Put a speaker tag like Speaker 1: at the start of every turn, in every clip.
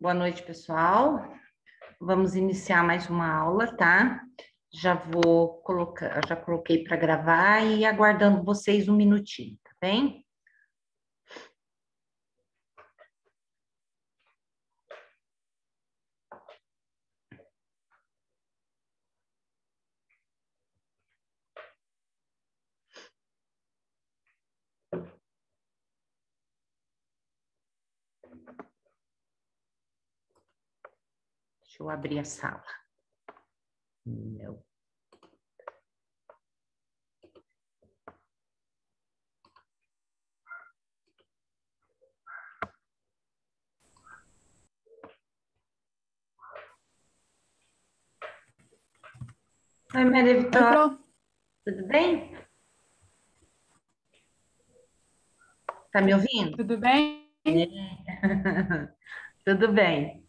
Speaker 1: Boa noite, pessoal. Vamos iniciar mais uma aula, tá? Já vou colocar, já coloquei para gravar e aguardando vocês um minutinho, tá bem? Deixa eu abrir a sala. Meu. Oi, Maria Vitória. Tudo bem? Tá me ouvindo?
Speaker 2: Tudo bem?
Speaker 1: É. Tudo bem.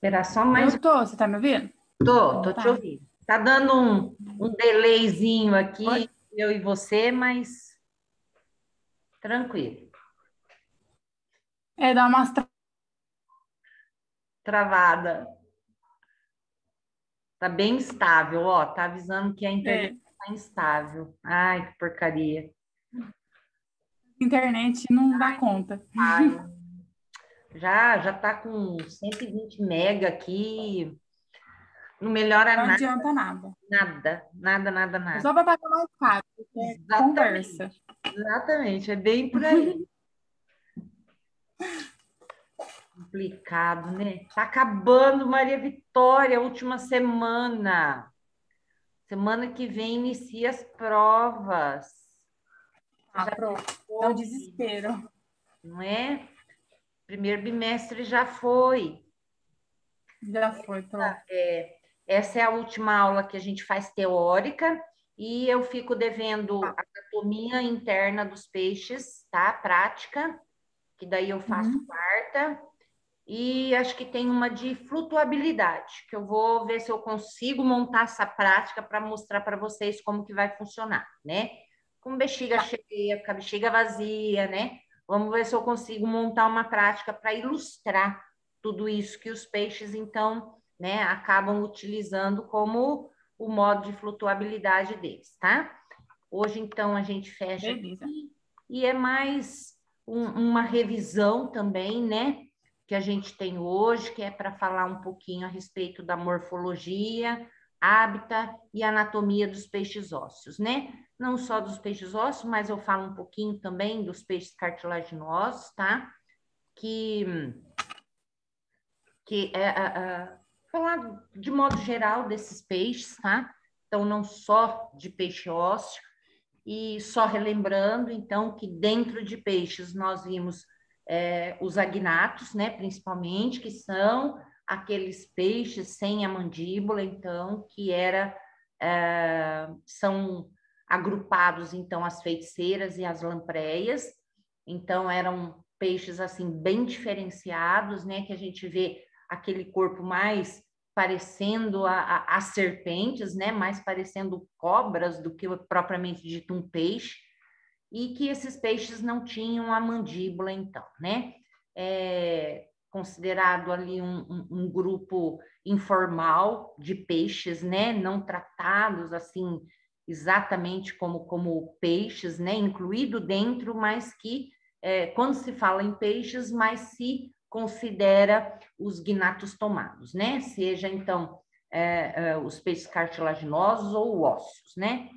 Speaker 1: Esperar só mais.
Speaker 2: Eu tô, você tá me ouvindo?
Speaker 1: Tô, tô te
Speaker 2: Tá.
Speaker 1: ouvindo. Tá dando um, um delayzinho aqui,
Speaker 2: Oi?
Speaker 1: eu e você, mas tranquilo.
Speaker 2: É, dá umas tra...
Speaker 1: Travada. Tá bem estável, ó. Tá avisando que a internet
Speaker 2: é,
Speaker 1: tá instável. Ai, que porcaria.
Speaker 2: internet não dá conta.
Speaker 1: Ai, já, já tá com 120 mega aqui. Não melhora
Speaker 2: Não
Speaker 1: nada,
Speaker 2: adianta nada.
Speaker 1: nada, nada, nada, nada.
Speaker 2: só para pagar mais caro, é
Speaker 1: Exatamente.
Speaker 2: conversa.
Speaker 1: Exatamente, é bem por aí. Complicado, né? Tá acabando, Maria Vitória, última semana. Semana que vem inicia as provas,
Speaker 2: Ah, pronto. É um desespero.
Speaker 1: não é? Primeiro bimestre já foi.
Speaker 2: Já foi, pronto.
Speaker 1: É, essa é a última aula que a gente faz teórica e eu fico devendo a anatomia interna dos peixes, tá? Prática, que daí eu faço
Speaker 2: Uhum.
Speaker 1: quarta. E acho que tem uma de flutuabilidade, que eu vou ver se eu consigo montar essa prática para mostrar para vocês como que vai funcionar, né? Com bexiga cheia, com a bexiga vazia, né? Vamos ver se eu consigo montar uma prática para ilustrar tudo isso que os peixes, então, né, acabam utilizando como o modo de flutuabilidade deles, tá? Hoje, então, a gente fecha
Speaker 2: Beleza.
Speaker 1: e é mais um- uma revisão também, né? Que a gente tem hoje, que é para falar um pouquinho a respeito da morfologia, hábitat e anatomia dos peixes ósseos, né? Não só dos peixes ósseos, mas eu falo um pouquinho também dos peixes cartilaginosos, tá? Que, que é a- a- falar de modo geral desses peixes, tá? Então, não só de peixe ósseo, e só relembrando, então, que dentro de peixes nós vimos é, os agnatos, né, principalmente, que são aqueles peixes sem a mandíbula, então, que era, é, são agrupados, então, as feiticeiras e as lampreias, então, eram peixes, assim, bem diferenciados, né, que a gente vê aquele corpo mais parecendo a, a, as serpentes, né, mais parecendo cobras do que propriamente dito um peixe, e que esses peixes não tinham a mandíbula, então, né? É considerado ali um, um, um grupo informal de peixes, né, não tratados assim exatamente como, como peixes, né, incluído dentro, mas que é, quando se fala em peixes, mais se considera os gnatos tomados, né? Seja então é, é, os peixes cartilaginosos ou ósseos, né?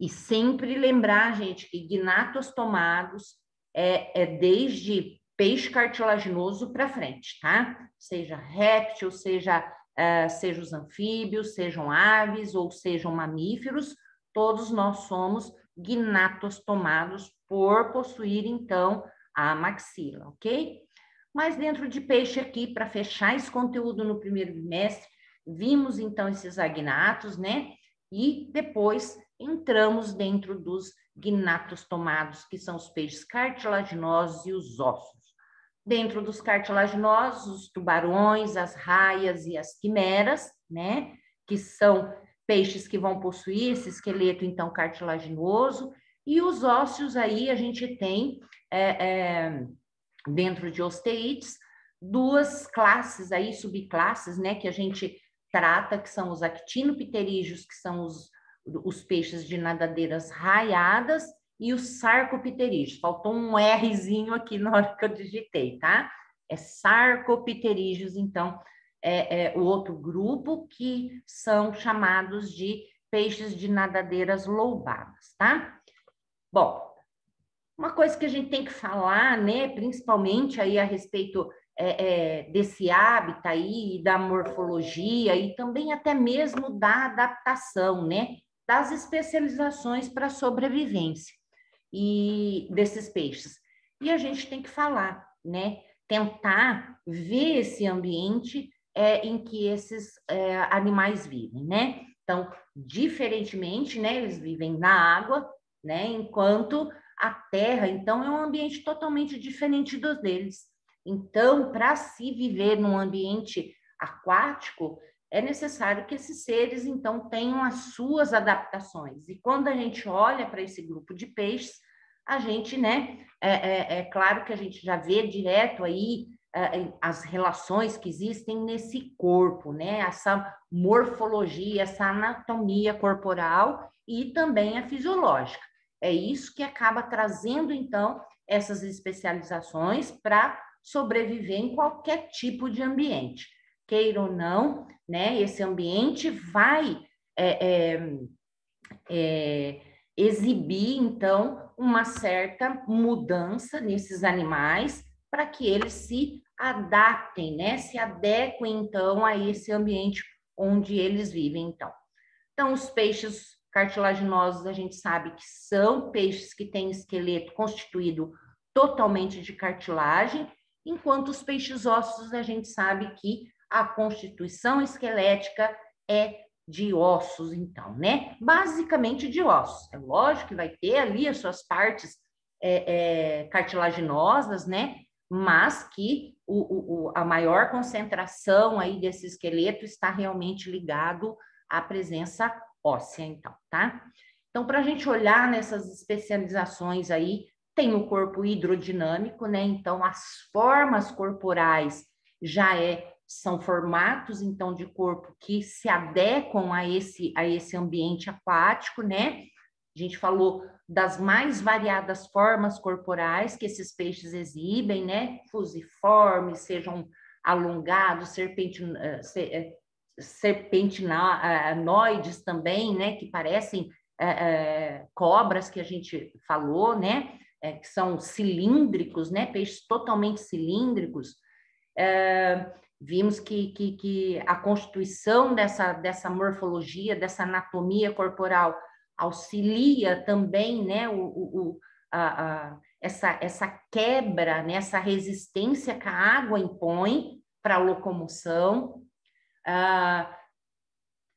Speaker 1: E sempre lembrar, gente, que gnatos tomados é, é desde peixe cartilaginoso para frente, tá? Seja réptil, seja, é, seja os anfíbios, sejam aves ou sejam mamíferos, todos nós somos gnatos tomados por possuir, então, a maxila, ok? Mas dentro de peixe aqui, para fechar esse conteúdo no primeiro bimestre, vimos então esses agnatos, né? E depois entramos dentro dos gnatos tomados, que são os peixes cartilaginosos e os ossos. Dentro dos cartilaginosos, os tubarões, as raias e as quimeras, né? Que são peixes que vão possuir esse esqueleto, então, cartilaginoso. E os ósseos aí a gente tem é, é, dentro de osteites, duas classes aí, subclasses, né, que a gente trata, que são os actinopterígios, que são os, os peixes de nadadeiras raiadas, e os sarcopterígios. Faltou um Rzinho aqui na hora que eu digitei, tá? É sarcopterígios, então, é, é o outro grupo que são chamados de peixes de nadadeiras louvadas, tá? Bom, uma coisa que a gente tem que falar, né, principalmente aí a respeito é, é, desse hábito aí, da morfologia e também até mesmo da adaptação, né, das especializações para sobrevivência e desses peixes. E a gente tem que falar, né, tentar ver esse ambiente é, em que esses é, animais vivem, né? Então, diferentemente, né, eles vivem na água, né, enquanto a terra, então, é um ambiente totalmente diferente dos deles. Então, para se viver num ambiente aquático, é necessário que esses seres, então, tenham as suas adaptações. E quando a gente olha para esse grupo de peixes, a gente, né, é, é, é, claro que a gente já vê direto aí as relações que existem nesse corpo, né, essa morfologia, essa anatomia corporal e também a fisiológica. É isso que acaba trazendo, então, essas especializações para sobreviver em qualquer tipo de ambiente. Queira ou não, né, esse ambiente vai é, é, é, exibir, então, uma certa mudança nesses animais para que eles se adaptem, né, se adequem, então, a esse ambiente onde eles vivem, então. Então, os peixes cartilaginosos, a gente sabe que são peixes que têm esqueleto constituído totalmente de cartilagem, enquanto os peixes ossos a gente sabe que a constituição esquelética é de ossos, então, né? Basicamente de ossos. É lógico que vai ter ali as suas partes é, é, cartilaginosas, né? Mas que o, o, a maior concentração aí desse esqueleto está realmente ligado à presença óssea, então, tá? Então, para a gente olhar nessas especializações aí, tem o corpo hidrodinâmico, né? Então, as formas corporais já é são formatos então de corpo que se adequam a esse a esse ambiente aquático, né? A gente falou das mais variadas formas corporais que esses peixes exibem, né? Fusiformes, sejam alongados, serpentin, eh, eh, serpentinoides também, né? Que parecem é, é, cobras que a gente falou, né? é, que são cilíndricos, né, peixes totalmente cilíndricos, vimos que, que, que, a constituição dessa, dessa morfologia, dessa anatomia corporal auxilia também, né, o, o, a, a, essa, essa quebra, né, essa resistência que a água impõe para a locomoção,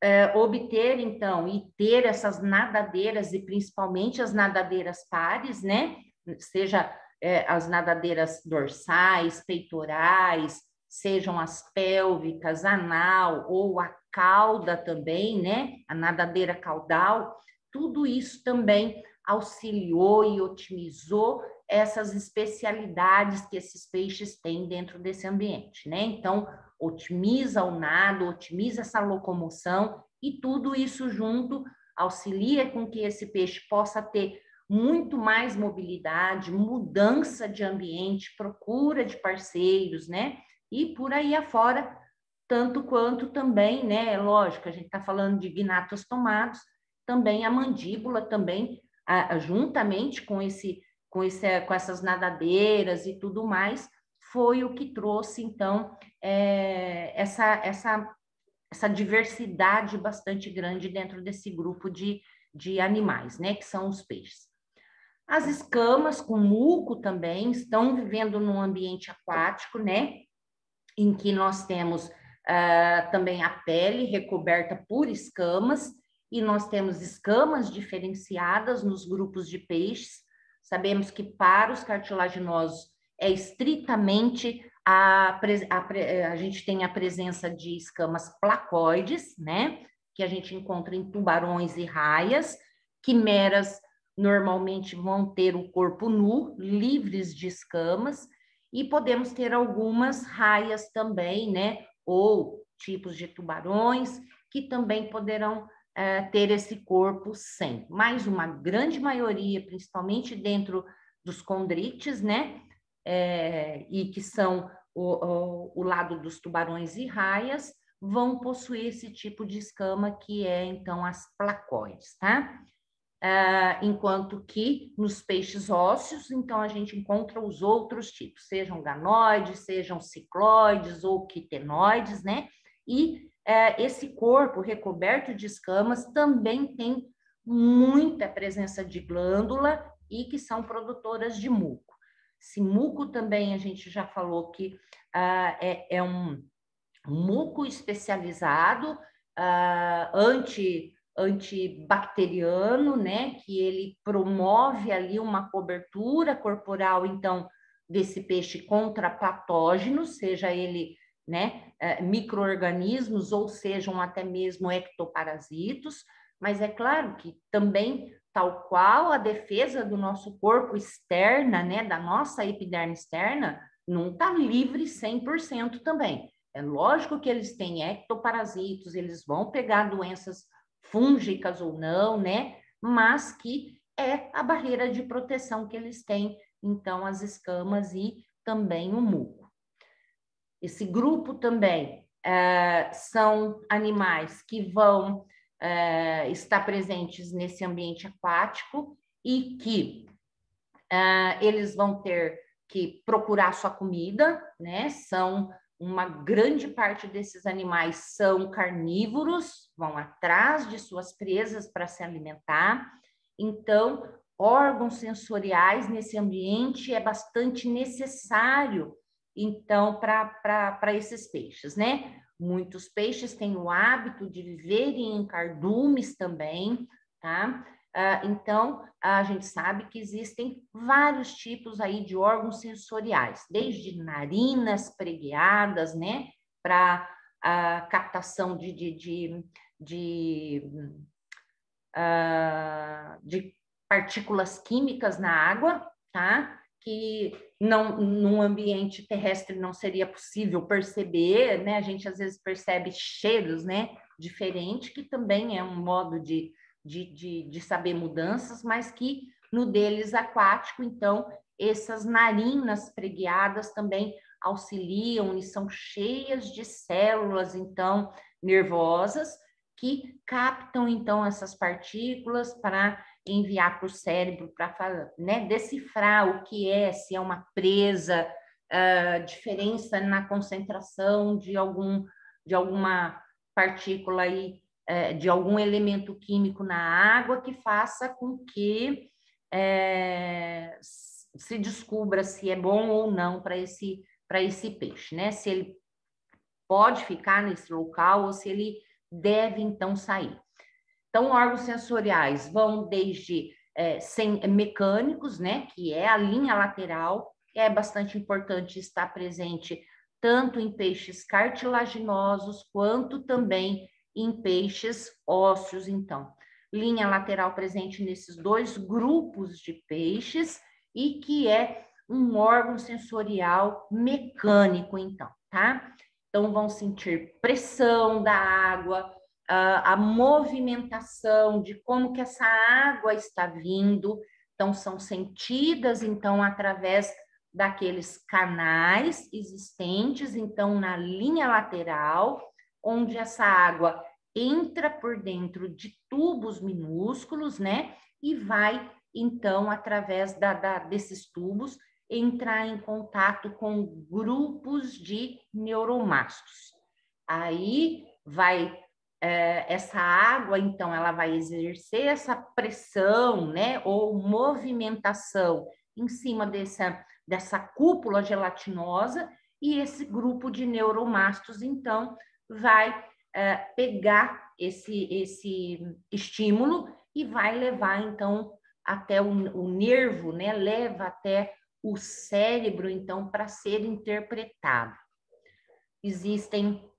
Speaker 1: é, obter, então, e ter essas nadadeiras, e principalmente as nadadeiras pares, né, seja é, as nadadeiras dorsais, peitorais, sejam as pélvicas, anal ou a cauda também, né? A nadadeira caudal, tudo isso também auxiliou e otimizou essas especialidades que esses peixes têm dentro desse ambiente, né? Então, otimiza o nado, otimiza essa locomoção e tudo isso junto auxilia com que esse peixe possa ter muito mais mobilidade, mudança de ambiente, procura de parceiros, né? E por aí afora, tanto quanto também, né? Lógico, a gente está falando de gnatos tomados, também a mandíbula, também, a, juntamente com esse, com esse, com essas nadadeiras e tudo mais, foi o que trouxe, então, é, essa, essa, essa diversidade bastante grande dentro desse grupo de, de animais, né? Que são os peixes. As escamas com muco também estão vivendo num ambiente aquático, né? Em que nós temos uh, também a pele recoberta por escamas, e nós temos escamas diferenciadas nos grupos de peixes. Sabemos que para os cartilaginosos é estritamente a, a, a gente tem a presença de escamas placoides, né? Que a gente encontra em tubarões e raias, quimeras normalmente vão ter o corpo nu, livres de escamas, e podemos ter algumas raias também, né? Ou tipos de tubarões que também poderão é, ter esse corpo sem. Mas uma grande maioria, principalmente dentro dos condrites, né? É, e que são o, o, o lado dos tubarões e raias, vão possuir esse tipo de escama que é então as placóides, tá? Uh, enquanto que nos peixes ósseos, então a gente encontra os outros tipos, sejam ganoides, sejam cicloides ou quitenoides, né? E uh, esse corpo recoberto de escamas também tem muita presença de glândula e que são produtoras de muco. Esse muco também a gente já falou que uh, é, é, um muco especializado, anti antibacteriano, né, que ele promove ali uma cobertura corporal, então, desse peixe contra patógenos, seja ele, né, é, microorganismos ou sejam até mesmo ectoparasitos, mas é claro que também, tal qual a defesa do nosso corpo externa, né, da nossa epiderme externa, não está livre 100% também. É lógico que eles têm ectoparasitos, eles vão pegar doenças fúngicas ou não, né? Mas que é a barreira de proteção que eles têm, então, as escamas e também o muco. Esse grupo também é, são animais que vão é, estar presentes nesse ambiente aquático e que é, eles vão ter que procurar sua comida, né? São uma grande parte desses animais são carnívoros, vão atrás de suas presas para se alimentar. Então, órgãos sensoriais nesse ambiente é bastante necessário, então, para esses peixes, né? Muitos peixes têm o hábito de viverem em cardumes também, tá? Uh, então, a gente sabe que existem vários tipos aí de órgãos sensoriais, desde narinas pregueadas, né, para a captação de, de, de, de, uh, de partículas químicas na água, tá? Que não, num ambiente terrestre não seria possível perceber, né? A gente às vezes percebe cheiros, né? Diferente, que também é um modo de de, de, de saber mudanças, mas que no deles aquático, então, essas narinas preguiadas também auxiliam e são cheias de células, então, nervosas, que captam, então, essas partículas para enviar para o cérebro, para né, decifrar o que é, se é uma presa, uh, diferença na concentração de, algum, de alguma partícula aí é, de algum elemento químico na água que faça com que é, se descubra se é bom ou não para esse, esse peixe, né? Se ele pode ficar nesse local ou se ele deve então sair. Então, órgãos sensoriais vão desde é, sem, mecânicos, né? Que é a linha lateral, que é bastante importante estar presente tanto em peixes cartilaginosos quanto também em peixes ósseos, então. Linha lateral presente nesses dois grupos de peixes e que é um órgão sensorial mecânico, então, tá? Então, vão sentir pressão da água, a movimentação de como que essa água está vindo. Então, são sentidas, então, através daqueles canais existentes, então, na linha lateral, onde essa água entra por dentro de tubos minúsculos, né? E vai, então, através da, da, desses tubos, entrar em contato com grupos de neuromastos. Aí vai essa água, então, ela vai exercer essa pressão, né? Ou movimentação em cima dessa, dessa cúpula gelatinosa, e esse grupo de neuromastos, então, vai é, pegar esse, esse estímulo e vai levar, então, até o, o nervo, né? Leva até o cérebro, então, para ser interpretado. Existem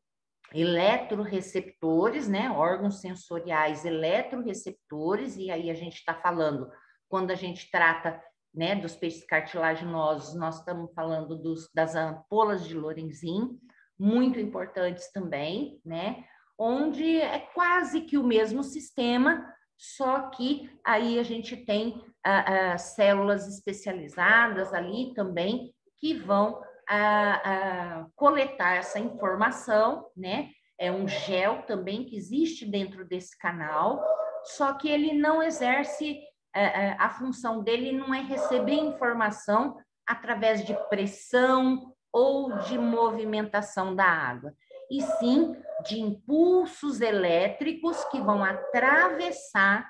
Speaker 1: eletroreceptores, né? Órgãos sensoriais eletroreceptores, e aí a gente está falando, quando a gente trata né, dos peixes cartilaginosos, nós estamos falando dos, das ampolas de Lorenzin, muito importantes também, né, onde é quase que o mesmo sistema, só que aí a gente tem ah, ah, células especializadas ali também que vão ah, coletar essa informação, né? É um gel também que existe dentro desse canal, só que ele não exerce é, é, a função dele não é receber informação através de pressão ou de movimentação da água, e sim de impulsos elétricos que vão atravessar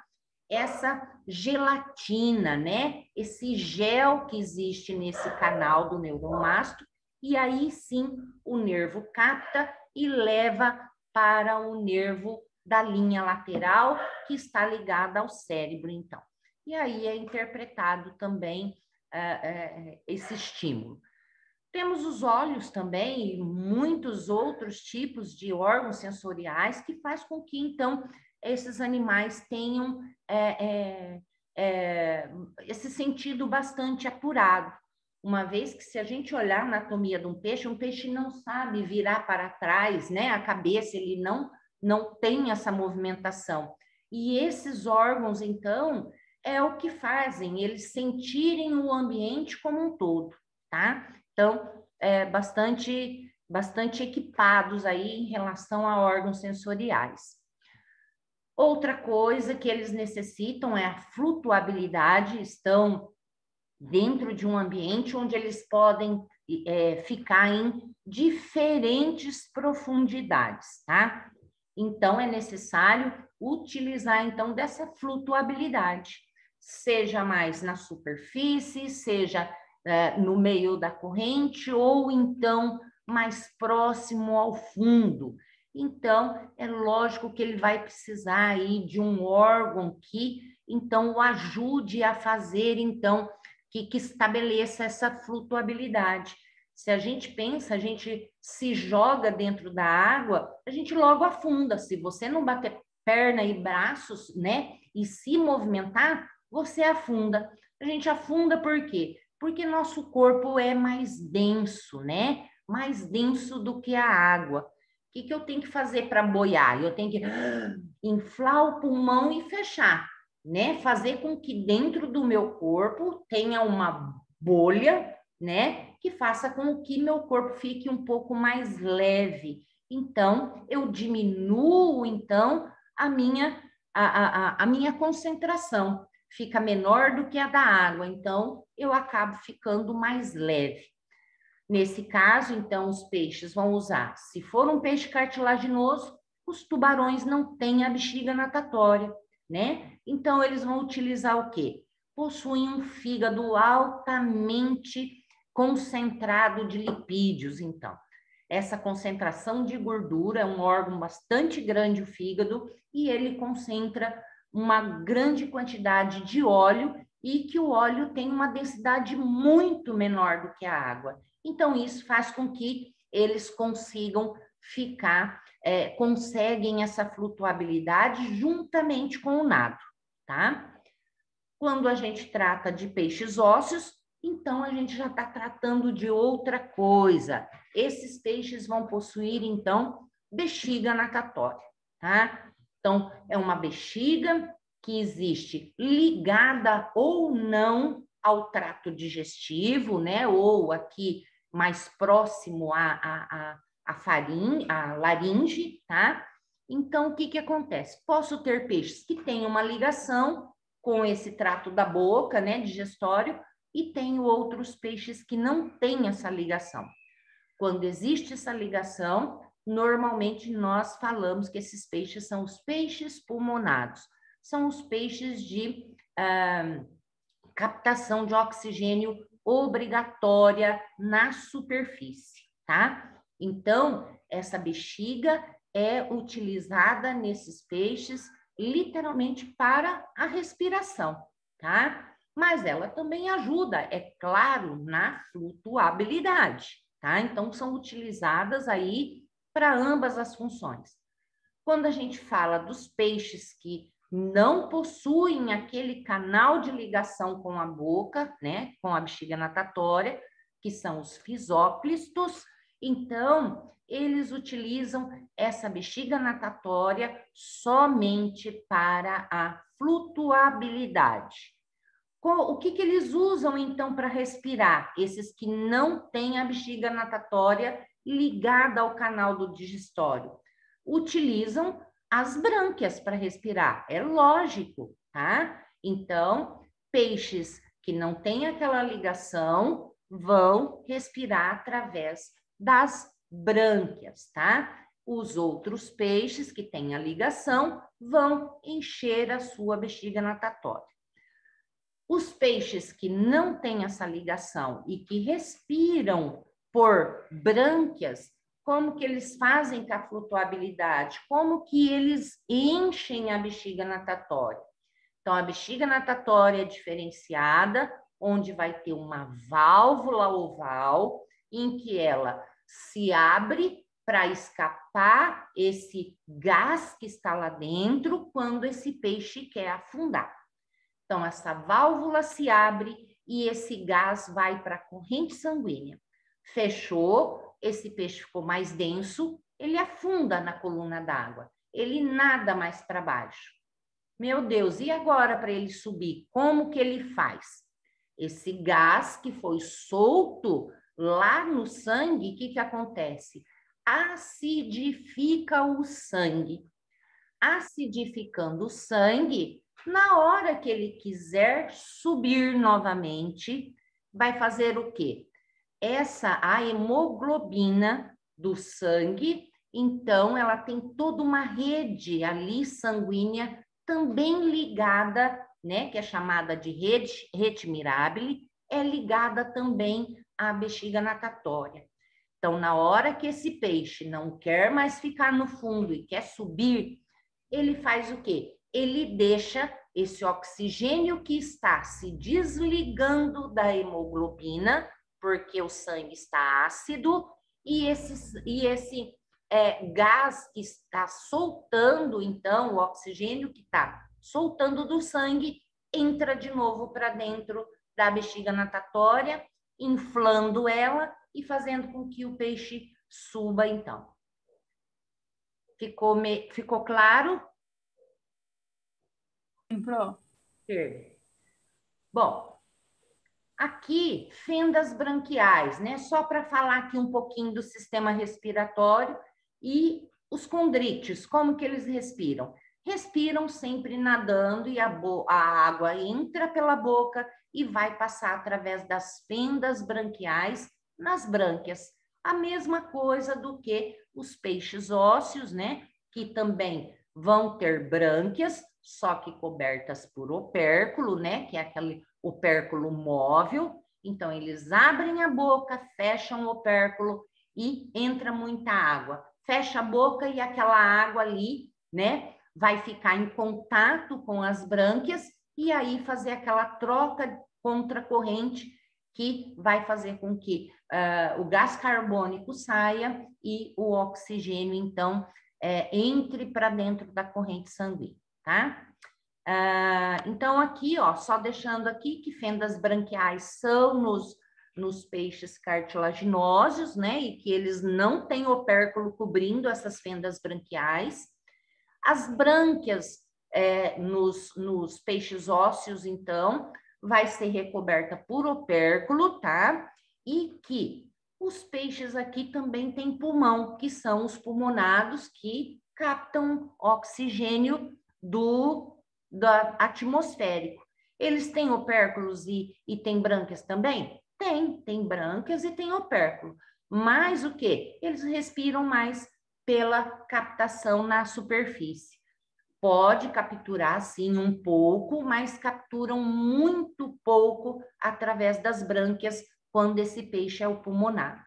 Speaker 1: essa gelatina, né? Esse gel que existe nesse canal do neuromasto, e aí sim o nervo capta e leva para o nervo da linha lateral que está ligada ao cérebro, então e aí é interpretado também uh, uh, esse estímulo. Temos os olhos também e muitos outros tipos de órgãos sensoriais que faz com que, então, esses animais tenham é, é, é, esse sentido bastante apurado. Uma vez que, se a gente olhar a anatomia de um peixe, um peixe não sabe virar para trás, né? A cabeça, ele não, não tem essa movimentação. E esses órgãos, então, é o que fazem eles sentirem o ambiente como um todo, tá? Então, é bastante, bastante equipados aí em relação a órgãos sensoriais. Outra coisa que eles necessitam é a flutuabilidade, estão dentro de um ambiente onde eles podem é, ficar em diferentes profundidades, tá? Então, é necessário utilizar, então, dessa flutuabilidade seja mais na superfície, seja é, no meio da corrente, ou então mais próximo ao fundo. Então, é lógico que ele vai precisar aí de um órgão que, então, o ajude a fazer, então, que, que estabeleça essa flutuabilidade. Se a gente pensa, a gente se joga dentro da água, a gente logo afunda. Se você não bater perna e braços, né, e se movimentar, você afunda. A gente afunda por quê? Porque nosso corpo é mais denso, né? Mais denso do que a água. O que, que eu tenho que fazer para boiar? Eu tenho que inflar o pulmão e fechar, né? Fazer com que dentro do meu corpo tenha uma bolha, né? Que faça com que meu corpo fique um pouco mais leve. Então, eu diminuo, então, a minha, a, a, a minha concentração fica menor do que a da água, então eu acabo ficando mais leve. Nesse caso, então, os peixes vão usar, se for um peixe cartilaginoso, os tubarões não têm a bexiga natatória, né? Então, eles vão utilizar o quê? Possuem um fígado altamente concentrado de lipídios, então. Essa concentração de gordura é um órgão bastante grande, o fígado, e ele concentra uma grande quantidade de óleo e que o óleo tem uma densidade muito menor do que a água. Então, isso faz com que eles consigam ficar, é, conseguem essa flutuabilidade juntamente com o nado, tá? Quando a gente trata de peixes ósseos, então a gente já está tratando de outra coisa. Esses peixes vão possuir, então, bexiga natatória, tá? Então, é uma bexiga que existe ligada ou não ao trato digestivo, né? Ou aqui mais próximo à, à, à, faringe, à laringe, tá? Então, o que, que acontece? Posso ter peixes que têm uma ligação com esse trato da boca, né, digestório, e tenho outros peixes que não têm essa ligação. Quando existe essa ligação, normalmente nós falamos que esses peixes são os peixes pulmonados, são os peixes de ah, captação de oxigênio obrigatória na superfície, tá? Então, essa bexiga é utilizada nesses peixes literalmente para a respiração, tá? Mas ela também ajuda, é claro, na flutuabilidade, tá? Então, são utilizadas aí para ambas as funções. Quando a gente fala dos peixes que não possuem aquele canal de ligação com a boca, né, com a bexiga natatória, que são os fisóclistos. Então, eles utilizam essa bexiga natatória somente para a flutuabilidade. O que, que eles usam, então, para respirar? Esses que não têm a bexiga natatória ligada ao canal do digestório. Utilizam as brânquias para respirar, é lógico, tá? Então, peixes que não têm aquela ligação vão respirar através das brânquias, tá? Os outros peixes que têm a ligação vão encher a sua bexiga natatória. Os peixes que não têm essa ligação e que respiram por brânquias, como que eles fazem com a flutuabilidade? Como que eles enchem a bexiga natatória? Então, a bexiga natatória é diferenciada, onde vai ter uma válvula oval, em que ela se abre para escapar esse gás que está lá dentro quando esse peixe quer afundar. Então, essa válvula se abre e esse gás vai para a corrente sanguínea. Fechou, esse peixe ficou mais denso, ele afunda na coluna d'água, ele nada mais para baixo. Meu Deus, e agora para ele subir? Como que ele faz? Esse gás que foi solto lá no sangue, o que, que acontece? Acidifica o sangue. Acidificando o sangue, na hora que ele quiser subir novamente, vai fazer o quê? Essa a hemoglobina do sangue, então ela tem toda uma rede ali sanguínea também ligada, né, que é chamada de rede retimirabile, é ligada também à bexiga natatória. Então, na hora que esse peixe não quer mais ficar no fundo e quer subir, ele faz o quê? ele deixa esse oxigênio que está se desligando da hemoglobina, porque o sangue está ácido, e esse, e esse é, gás que está soltando, então, o oxigênio que está soltando do sangue, entra de novo para dentro da bexiga natatória, inflando ela e fazendo com que o peixe suba, então. Ficou, me... Ficou claro?
Speaker 2: Pro.
Speaker 1: Bom, aqui, fendas branquiais, né? Só para falar aqui um pouquinho do sistema respiratório e os condrites, como que eles respiram? Respiram sempre nadando e a, a água entra pela boca e vai passar através das fendas branquiais nas brânquias. A mesma coisa do que os peixes ósseos, né? Que também vão ter brânquias, só que cobertas por opérculo, né? Que é aquele opérculo móvel. Então, eles abrem a boca, fecham o opérculo e entra muita água. Fecha a boca e aquela água ali, né? Vai ficar em contato com as brânquias e aí fazer aquela troca contra corrente que vai fazer com que uh, o gás carbônico saia e o oxigênio, então, é, entre para dentro da corrente sanguínea tá? Ah, então, aqui, ó, só deixando aqui que fendas branquiais são nos, nos peixes cartilaginosos, né? E que eles não têm opérculo cobrindo essas fendas branquiais. As brânquias é, nos, nos peixes ósseos, então, vai ser recoberta por opérculo, tá? E que os peixes aqui também têm pulmão, que são os pulmonados que captam oxigênio do, do atmosférico. Eles têm opérculos e, e têm brânquias também? Tem, tem brânquias e tem opérculo. Mas o que? Eles respiram mais pela captação na superfície. Pode capturar, sim, um pouco, mas capturam muito pouco através das brânquias quando esse peixe é o pulmonado.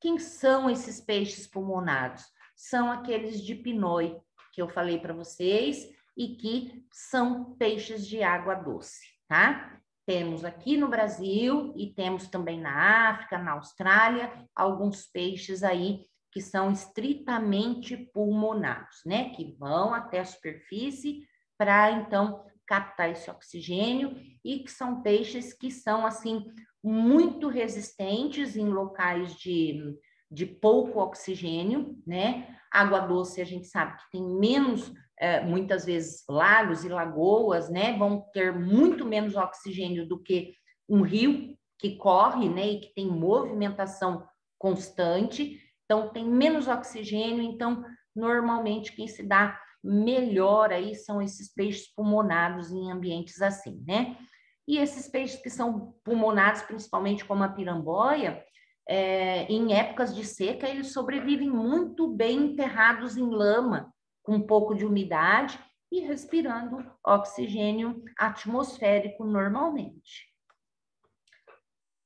Speaker 1: Quem são esses peixes pulmonados? São aqueles de pinoi, que eu falei para vocês, e que são peixes de água doce, tá? Temos aqui no Brasil e temos também na África, na Austrália, alguns peixes aí que são estritamente pulmonados, né? Que vão até a superfície, para então captar esse oxigênio e que são peixes que são assim muito resistentes em locais de, de pouco oxigênio, né? Água doce a gente sabe que tem menos, é, muitas vezes lagos e lagoas, né? Vão ter muito menos oxigênio do que um rio que corre, né? E que tem movimentação constante, então tem menos oxigênio, então normalmente quem se dá melhor aí são esses peixes pulmonados em ambientes assim, né? E esses peixes que são pulmonados, principalmente como a piramboia, é, em épocas de seca, eles sobrevivem muito bem enterrados em lama, com um pouco de umidade e respirando oxigênio atmosférico normalmente.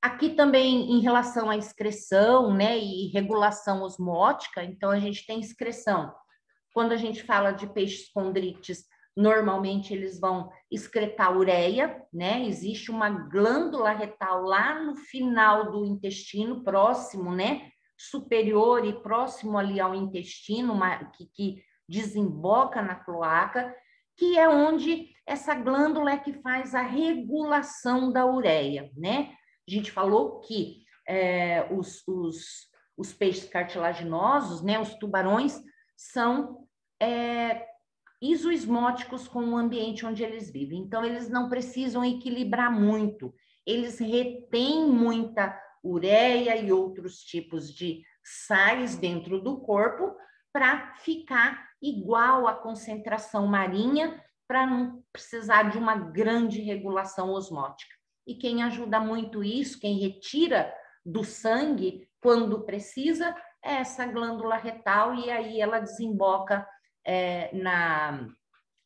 Speaker 1: Aqui também, em relação à excreção né, e regulação osmótica, então a gente tem excreção quando a gente fala de peixes condrites, normalmente eles vão excretar ureia, né? Existe uma glândula retal lá no final do intestino, próximo, né? Superior e próximo ali ao intestino, uma, que, que desemboca na cloaca, que é onde essa glândula é que faz a regulação da ureia, né? A gente falou que é, os, os, os peixes cartilaginosos, né? Os tubarões são é, isoesmóticos com o ambiente onde eles vivem. Então, eles não precisam equilibrar muito, eles retêm muita ureia e outros tipos de sais dentro do corpo para ficar igual à concentração marinha, para não precisar de uma grande regulação osmótica. E quem ajuda muito isso, quem retira do sangue quando precisa, é essa glândula retal, e aí ela desemboca é, na,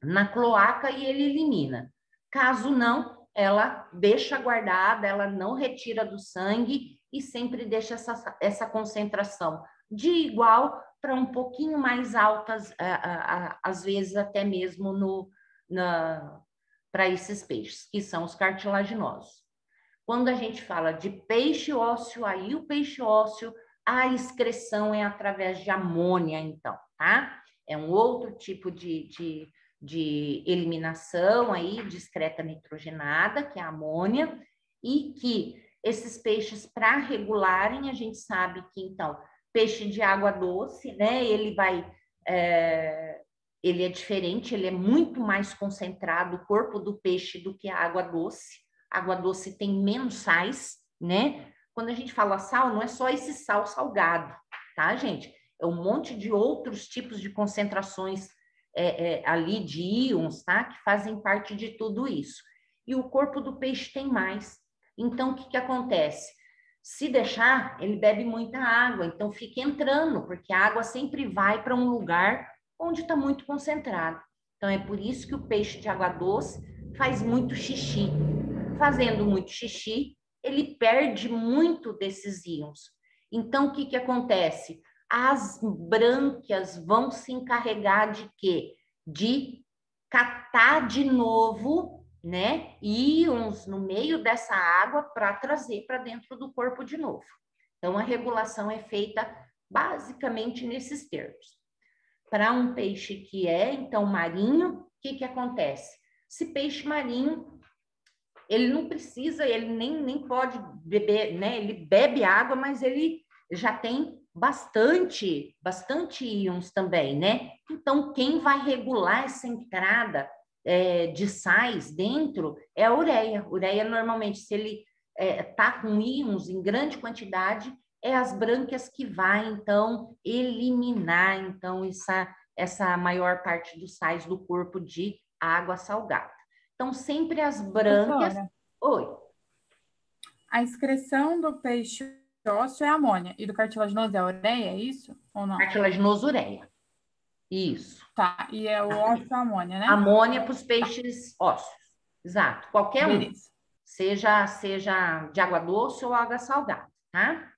Speaker 1: na cloaca e ele elimina. Caso não, ela deixa guardada, ela não retira do sangue e sempre deixa essa, essa concentração de igual para um pouquinho mais altas, às vezes até mesmo no, para esses peixes, que são os cartilaginosos. Quando a gente fala de peixe ósseo, aí o peixe ósseo, a excreção é através de amônia, então, tá? é um outro tipo de, de, de eliminação aí, discreta nitrogenada, que é a amônia, e que esses peixes, para regularem, a gente sabe que, então, peixe de água doce, né, ele vai... É, ele é diferente, ele é muito mais concentrado, o corpo do peixe, do que a água doce. A água doce tem menos sais, né? Quando a gente fala sal, não é só esse sal salgado, tá, gente? é um monte de outros tipos de concentrações é, é, ali de íons, tá? Que fazem parte de tudo isso. E o corpo do peixe tem mais. Então, o que, que acontece? Se deixar, ele bebe muita água, então fica entrando, porque a água sempre vai para um lugar onde está muito concentrado. Então, é por isso que o peixe de água doce faz muito xixi. Fazendo muito xixi, ele perde muito desses íons. Então, o que, que acontece? as brânquias vão se encarregar de quê? De catar de novo, né, íons no meio dessa água para trazer para dentro do corpo de novo. Então a regulação é feita basicamente nesses termos. Para um peixe que é então marinho, o que que acontece? Esse peixe marinho ele não precisa, ele nem, nem pode beber, né? Ele bebe água, mas ele já tem bastante, bastante íons também, né? Então, quem vai regular essa entrada é, de sais dentro é a ureia. Ureia, normalmente, se ele está é, tá com íons em grande quantidade, é as brânquias que vai, então, eliminar, então, essa, essa maior parte dos sais do corpo de água salgada. Então, sempre as brânquias... Oi.
Speaker 2: A excreção do peixe ósseo é amônia e do cartilaginoso é ureia, é isso? Ou não?
Speaker 1: Cartilaginoso ureia. Isso.
Speaker 2: Tá, e é o ósseo amônia, né?
Speaker 1: Amônia para os peixes ósseos. Exato. Qualquer Beleza. um. Seja, seja de água doce ou água salgada, tá?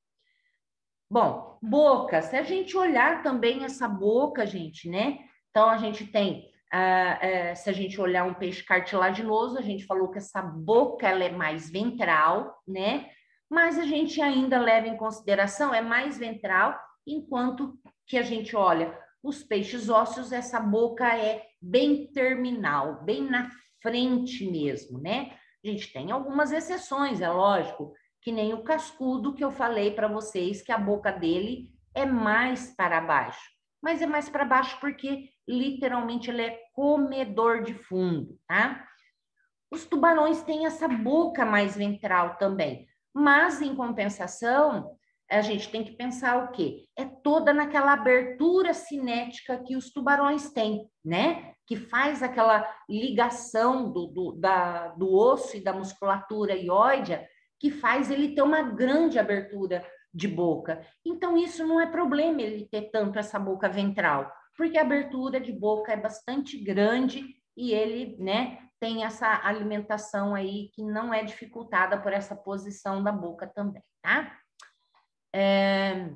Speaker 1: Bom, boca. Se a gente olhar também essa boca, gente, né? Então, a gente tem, uh, uh, se a gente olhar um peixe cartilaginoso, a gente falou que essa boca, ela é mais ventral, né? mas a gente ainda leva em consideração, é mais ventral, enquanto que a gente olha os peixes ósseos, essa boca é bem terminal, bem na frente mesmo, né? A gente tem algumas exceções, é lógico, que nem o cascudo que eu falei para vocês, que a boca dele é mais para baixo. Mas é mais para baixo porque literalmente ele é comedor de fundo, tá? Os tubarões têm essa boca mais ventral também, mas em compensação, a gente tem que pensar o quê? É toda naquela abertura cinética que os tubarões têm, né? Que faz aquela ligação do, do, da, do osso e da musculatura ióidea, que faz ele ter uma grande abertura de boca. Então, isso não é problema ele ter tanto essa boca ventral, porque a abertura de boca é bastante grande e ele, né, tem essa alimentação aí que não é dificultada por essa posição da boca também, tá? É...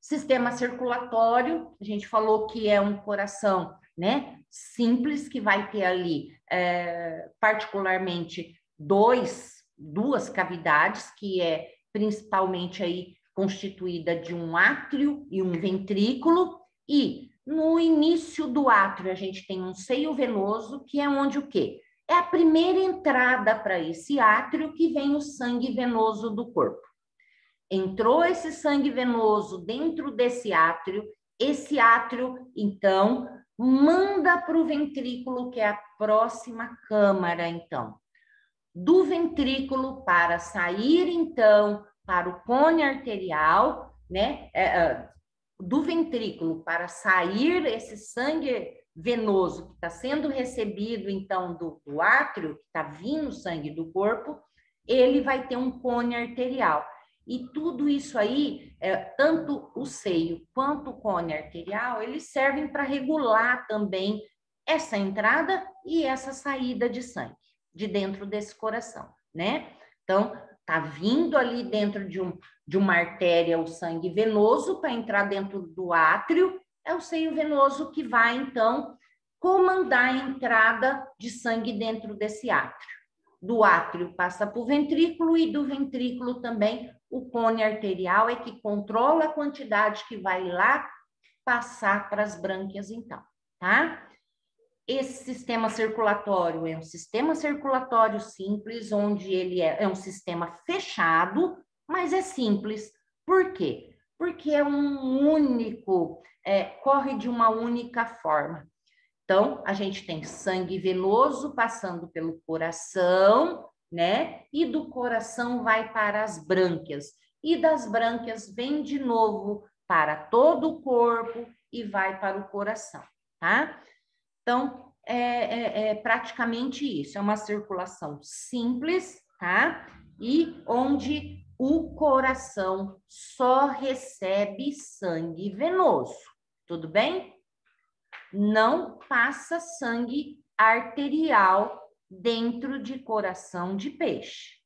Speaker 1: Sistema circulatório, a gente falou que é um coração, né? Simples, que vai ter ali, é, particularmente, dois, duas cavidades, que é principalmente aí constituída de um átrio e um ventrículo, e no início do átrio a gente tem um seio venoso, que é onde o quê? É a primeira entrada para esse átrio que vem o sangue venoso do corpo. Entrou esse sangue venoso dentro desse átrio, esse átrio, então, manda para o ventrículo, que é a próxima câmara, então. Do ventrículo para sair, então, para o cone arterial, né? É, é do ventrículo para sair esse sangue venoso que está sendo recebido, então, do, do átrio, que está vindo sangue do corpo, ele vai ter um cone arterial. E tudo isso aí, é, tanto o seio quanto o cone arterial, eles servem para regular também essa entrada e essa saída de sangue de dentro desse coração, né? Então, tá vindo ali dentro de, um, de uma artéria o sangue venoso para entrar dentro do átrio, é o seio venoso que vai, então, comandar a entrada de sangue dentro desse átrio. Do átrio passa para o ventrículo e do ventrículo também o cone arterial é que controla a quantidade que vai lá passar para as brânquias, então, tá? Esse sistema circulatório é um sistema circulatório simples, onde ele é, é um sistema fechado, mas é simples. Por quê? Porque é um único, é, corre de uma única forma. Então, a gente tem sangue venoso passando pelo coração, né? E do coração vai para as brânquias, e das brânquias vem de novo para todo o corpo e vai para o coração, tá? Então, é, é, é praticamente isso, é uma circulação simples, tá? E onde o coração só recebe sangue venoso, tudo bem? Não passa sangue arterial dentro de coração de peixe.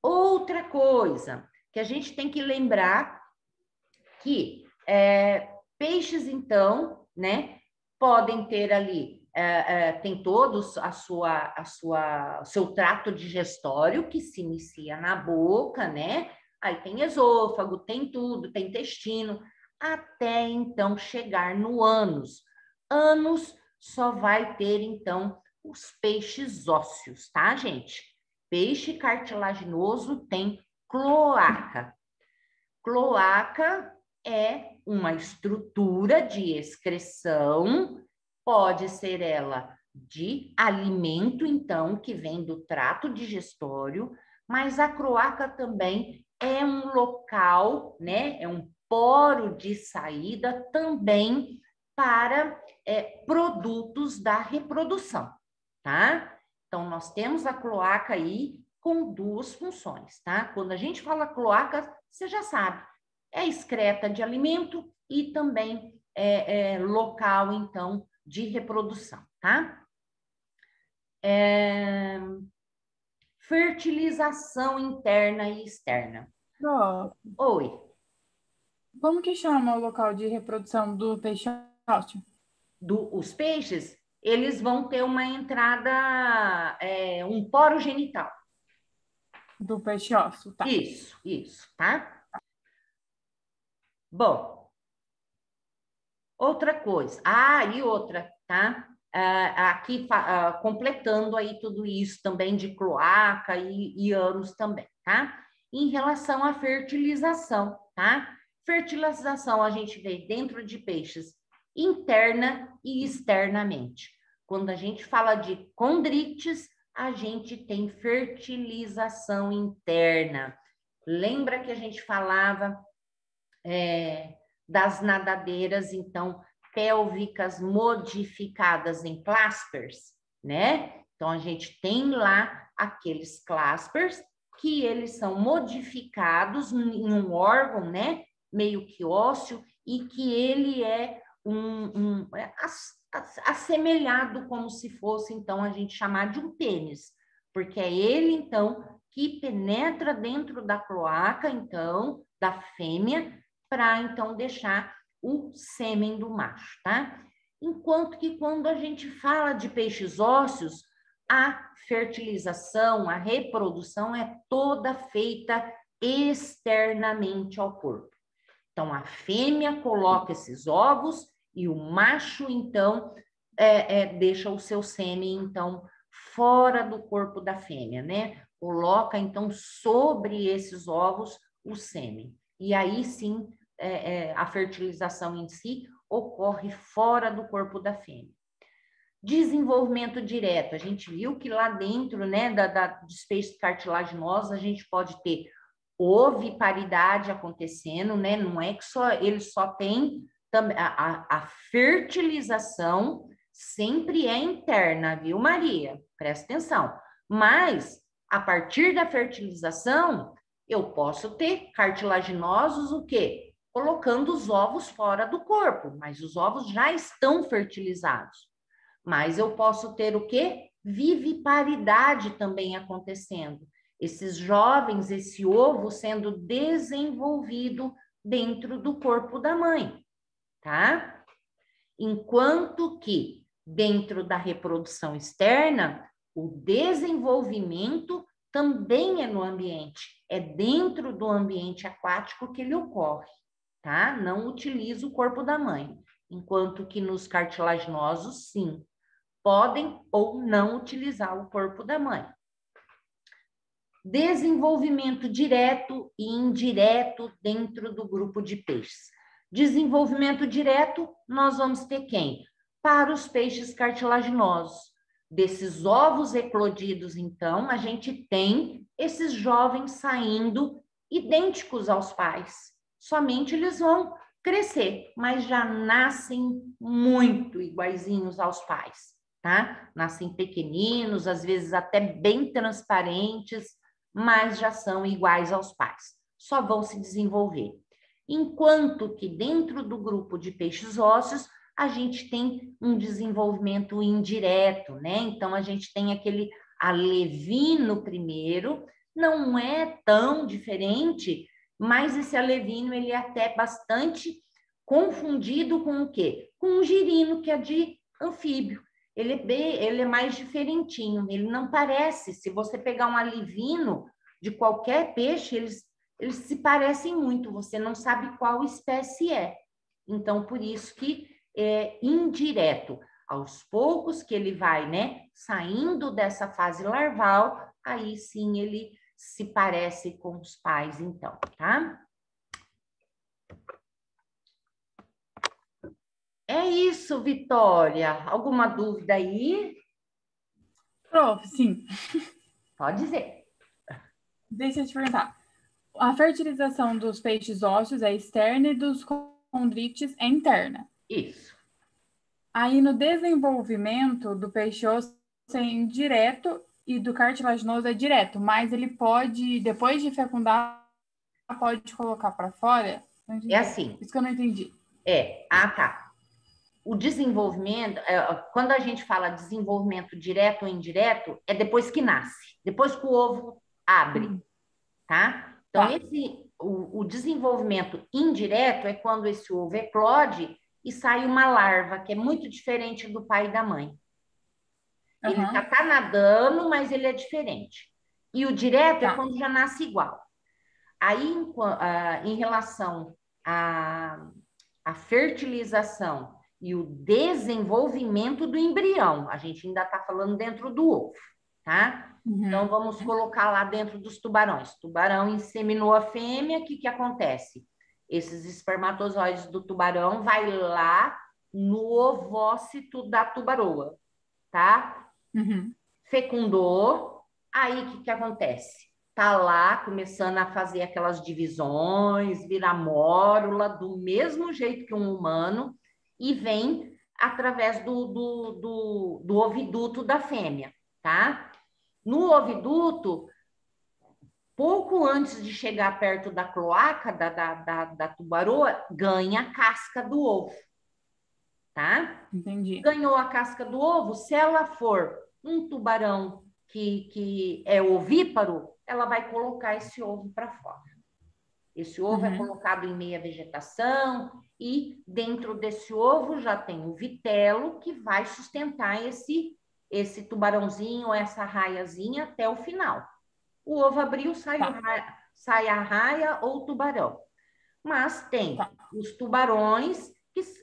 Speaker 1: Outra coisa que a gente tem que lembrar que é, peixes, então, né, podem ter ali, é, é, tem todos a sua, a sua, seu trato digestório que se inicia na boca, né? Aí tem esôfago, tem tudo, tem intestino, até então chegar no ânus. Ânus só vai ter, então, os peixes ósseos, tá, gente? Peixe cartilaginoso tem cloaca. Cloaca é uma estrutura de excreção, pode ser ela de alimento, então, que vem do trato digestório, mas a cloaca também é um local, né? É um poro de saída também para é, produtos da reprodução, tá? Então, nós temos a cloaca aí com duas funções, tá? Quando a gente fala cloaca, você já sabe, é excreta de alimento e também é, é local, então, de reprodução, tá? É... Fertilização interna e externa.
Speaker 2: Oh.
Speaker 1: Oi.
Speaker 2: Como que chama o local de reprodução do peixe ósseo?
Speaker 1: Do, os peixes, eles vão ter uma entrada, é, um poro genital.
Speaker 2: Do peixe ósseo, tá?
Speaker 1: Isso, isso, tá? Bom, Outra coisa. Ah, e outra, tá? Ah, aqui ah, completando aí tudo isso também de cloaca e, e anos também, tá? Em relação à fertilização, tá? Fertilização a gente vê dentro de peixes interna e externamente. Quando a gente fala de condrites, a gente tem fertilização interna. Lembra que a gente falava é, das nadadeiras, então, pélvicas modificadas em claspers, né? Então, a gente tem lá aqueles claspers que eles são modificados em um órgão, né? Meio que ósseo, e que ele é um, um é, assemelhado como se fosse, então, a gente chamar de um pênis, porque é ele, então, que penetra dentro da cloaca, então, da fêmea, para, então, deixar o sêmen do macho, tá? Enquanto que quando a gente fala de peixes ósseos, a fertilização, a reprodução é toda feita externamente ao corpo. Então, a fêmea coloca esses ovos e o macho, então, é, é, deixa o seu sêmen, então, fora do corpo da fêmea, né? Coloca, então, sobre esses ovos o sêmen. E aí sim, é, é, a fertilização em si ocorre fora do corpo da fêmea. Desenvolvimento direto, a gente viu que lá dentro, né, da, da dos peixes cartilaginosos, a gente pode ter oviparidade acontecendo, né? Não é que só ele só tem a, a, fertilização sempre é interna, viu, Maria? Presta atenção. Mas, a partir da fertilização, eu posso ter cartilaginosos o quê? Colocando os ovos fora do corpo, mas os ovos já estão fertilizados. Mas eu posso ter o quê? Viviparidade também acontecendo. Esses jovens, esse ovo sendo desenvolvido dentro do corpo da mãe tá? Enquanto que dentro da reprodução externa, o desenvolvimento também é no ambiente, é dentro do ambiente aquático que ele ocorre, tá? Não utiliza o corpo da mãe, enquanto que nos cartilaginosos, sim, podem ou não utilizar o corpo da mãe. Desenvolvimento direto e indireto dentro do grupo de peixes. Desenvolvimento direto, nós vamos ter quem? Para os peixes cartilaginosos. Desses ovos eclodidos, então, a gente tem esses jovens saindo idênticos aos pais. Somente eles vão crescer, mas já nascem muito iguaizinhos aos pais, tá? Nascem pequeninos, às vezes até bem transparentes, mas já são iguais aos pais. Só vão se desenvolver enquanto que dentro do grupo de peixes ósseos a gente tem um desenvolvimento indireto, né? Então a gente tem aquele alevino primeiro, não é tão diferente, mas esse alevino ele é até bastante confundido com o quê? Com o girino, que é de anfíbio. Ele é, bem, ele é mais diferentinho, ele não parece. Se você pegar um alevino de qualquer peixe, eles eles se parecem muito, você não sabe qual espécie é. Então, por isso que é indireto. Aos poucos que ele vai, né, saindo dessa fase larval, aí sim ele se parece com os pais, então, tá? É isso, Vitória. Alguma dúvida aí?
Speaker 2: Prof, sim.
Speaker 1: Pode dizer.
Speaker 2: Deixa eu te perguntar a fertilização dos peixes ósseos é externa e dos condrites é interna.
Speaker 1: Isso.
Speaker 2: Aí no desenvolvimento do peixe ósseo é indireto e do cartilaginoso é direto, mas ele pode, depois de fecundar, pode colocar para fora?
Speaker 1: É assim.
Speaker 2: Isso que eu não entendi.
Speaker 1: É, ah, tá. O desenvolvimento, é, quando a gente fala desenvolvimento direto ou indireto, é depois que nasce, depois que o ovo abre, hum. tá? Então, tá. esse, o, o, desenvolvimento indireto é quando esse ovo eclode e sai uma larva, que é muito diferente do pai e da mãe. Ele uhum. já está nadando, mas ele é diferente. E o direto é tá. é quando já nasce igual. Aí, em, uh, em relação a, a fertilização e o desenvolvimento do embrião. A gente ainda está falando dentro do ovo, tá? Uhum. Então, vamos colocar lá dentro dos tubarões. Tubarão inseminou a fêmea, o que, que acontece? Esses espermatozoides do tubarão vai lá no ovócito da tubaroa, tá? Uhum. Fecundou, aí o que, que acontece? Tá lá começando a fazer aquelas divisões, vira mórula, do mesmo jeito que um humano, e vem através do, do, do, do oviduto da fêmea, tá? No oviduto, pouco antes de chegar perto da cloaca da, da, da, da tubaroa, ganha a casca do ovo, tá?
Speaker 2: Entendi.
Speaker 1: Ganhou a casca do ovo, se ela for um tubarão que, que é ovíparo, ela vai colocar esse ovo para fora. Esse ovo é uhum. é colocado em meia vegetação e dentro desse ovo já tem o vitelo que vai sustentar esse esse tubarãozinho, essa raiazinha até o final. O ovo abriu, sai, tá. a, sai a raia ou o tubarão. Mas tem tá. os tubarões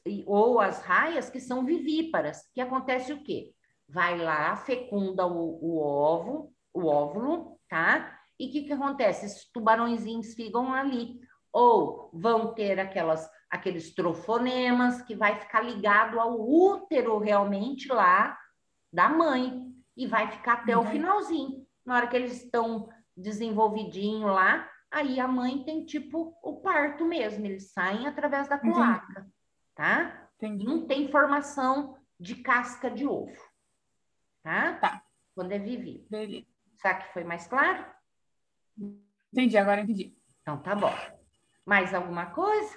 Speaker 1: que, ou as raias que são vivíparas, que acontece o quê? Vai lá, fecunda o, o ovo, o óvulo, tá? E o que, que acontece? Esses tubarõezinhos ficam ali. Ou vão ter aquelas, aqueles trofonemas que vai ficar ligado ao útero realmente lá da mãe e vai ficar até uhum. o finalzinho. Na hora que eles estão desenvolvidinho lá, aí a mãe tem tipo o parto mesmo, eles saem através da cloaca, Entendi. Tá? Entendi. Não tem formação de casca de ovo, tá?
Speaker 2: Tá.
Speaker 1: Quando é vivido.
Speaker 2: Beleza.
Speaker 1: Será que foi mais claro?
Speaker 2: Entendi, agora entendi.
Speaker 1: Então tá bom. Mais alguma coisa?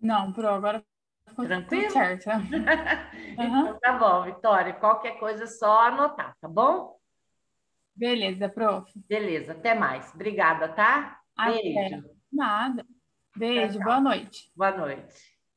Speaker 2: Não, pro agora ficou
Speaker 1: Tranquilo?
Speaker 2: certo.
Speaker 1: então tá bom, Vitória. Qualquer coisa é só anotar, tá bom?
Speaker 2: Beleza, prof.
Speaker 1: Beleza, até mais. Obrigada, tá?
Speaker 2: Até. Beijo. Nada. Beijo, tchau, tchau. boa noite.
Speaker 1: Boa noite.